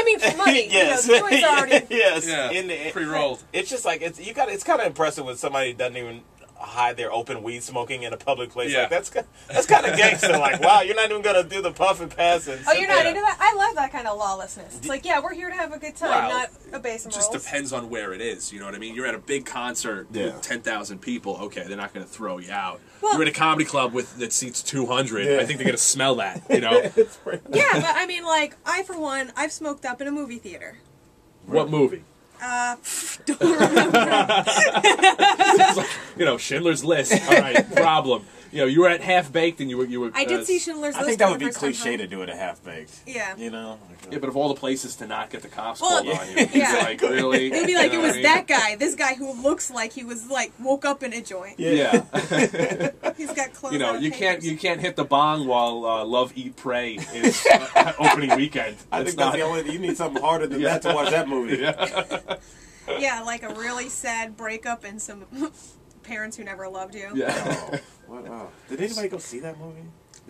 I mean for money. yes, You know, the joints already. yes, Yeah, in the, pre-rolled. It's just like it's you got. It's kind of impressive when somebody doesn't even hide their open weed smoking in a public place. Yeah. Like that's that's kind of gangster. like wow, you're not even gonna do the puff and pass. And Oh, you're not there. into that? I love that kind of lawlessness. It's like, yeah, we're here to have a good time, Well, not obey some It just rules. depends on where it is. You know what I mean? You're at a big concert Yeah. with 10,000 people. Okay, they're not going to throw you out. Well- You're at a comedy club with that seats 200. Yeah. I think they're going to smell that. You know Yeah, but I mean, like, I for one, I've smoked up in a movie theater. what movie? Uh, don't remember. Like, you know, Schindler's List. All right, problem. You know, you were at Half Baked and you were you were. I did uh, see Schindler's List. I think that would be cliche to do it a half baked. Yeah. You know. Yeah, but of all the places to not get the cops Well, called on you, yeah. like really. It'd be like You it was what I that guy, this guy who looks like he was like woke up in a joint. mean? Yeah. He's got clothes. you know, out of you can't you can't hit the bong while uh, Love Eat Pray is uh, opening weekend. I It's think that's the only. You need something harder than that to watch that movie. Yeah, like a really sad breakup and some parents who never loved you. Yeah. What, wow. Did anybody go see that movie?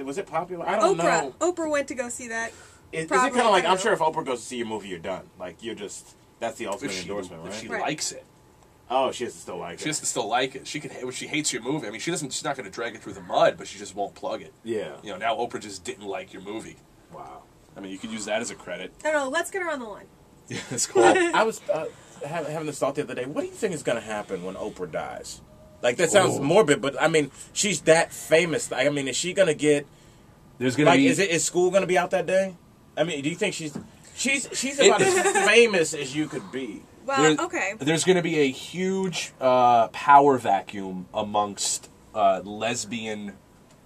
Was it popular? I don't Oprah. know. Oprah went to go see that. Is, is it Probably, kind of like I I'm sure if Oprah goes to see your movie, you're done. Like you're just that's the ultimate If she, endorsement, if right? she Right. likes it, oh, she has to still like she it. She has to still like it. She can. If she hates your movie, I mean, she doesn't. She's not going to drag it through the mud, but she just won't plug it. yeah. You know, now Oprah just didn't like your movie. Wow. I mean, you could use that as a credit. No, don't. Let's get her on the line. Yeah, it's cool. I was uh, having, having this thought the other day. What do you think is going to happen when Oprah dies? Like that sounds Oh. morbid, but I mean, she's that famous. I mean, is she going to get There's going to like? be. Is it is school going to be out that day? I mean, do you think she's she's she's about as famous as you could be? Well, There- okay. There's going to be a huge uh, power vacuum amongst uh, lesbian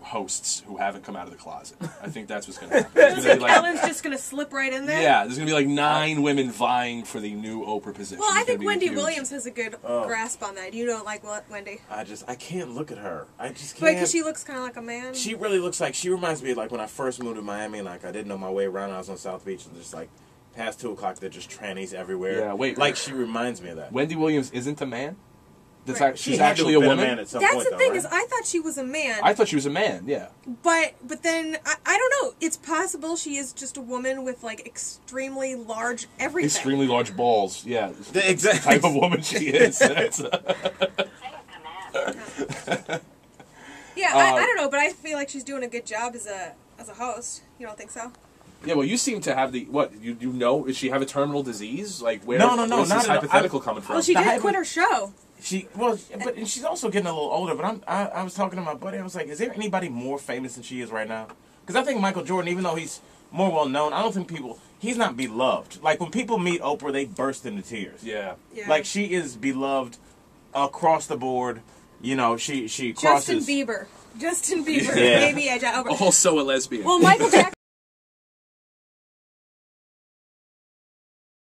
hosts who haven't come out of the closet. I think that's what's going to happen. Gonna like- Ellen's just gonna slip right in there. yeah, there's going to be like nine women vying for the new Oprah position. Well, I It's think Wendy huge. Williams has a good Oh. grasp on that. You don't like what Wendy? I just I can't look at her. I just can't. because she looks kind of like a man. She really looks like she reminds me of like when I first moved to Miami and like I didn't know my way around. I was on South Beach and just like past two o'clock, they're just trannies everywhere. Yeah, wait. Like she reminds me of that. Wendy Williams isn't a man. That's Right. act- she's had to actually a been woman. man at some That's point, the though, thing right? is, I thought she was a man. I thought she was a man. Yeah. But but then I, I don't know. It's possible she is just a woman with like extremely large everything. Extremely large balls. Yeah. The exact type of woman she is. That's, Yeah, I, I um, don't know, but I feel like she's doing a good job as a as a host. You don't think so? yeah. Well, you seem to have the what? You you know? Does she have a terminal disease? Like where? No, no, no, Where's not this at all. hypothetical coming oh, from? Well, she did quit her show. She well, but and she's also getting a little older. But I'm I, I was talking to my buddy. I was like, is there anybody more famous than she is right now? Because I think Michael Jordan, even though he's more well known, I don't think people he's not beloved. Like when people meet Oprah, they burst into tears. yeah. Yeah. Like she is beloved across the board. You know, she she crosses. Justin. Bieber. Justin Bieber. Yeah. Maybe edge out. Also a lesbian. Well, Michael Jackson.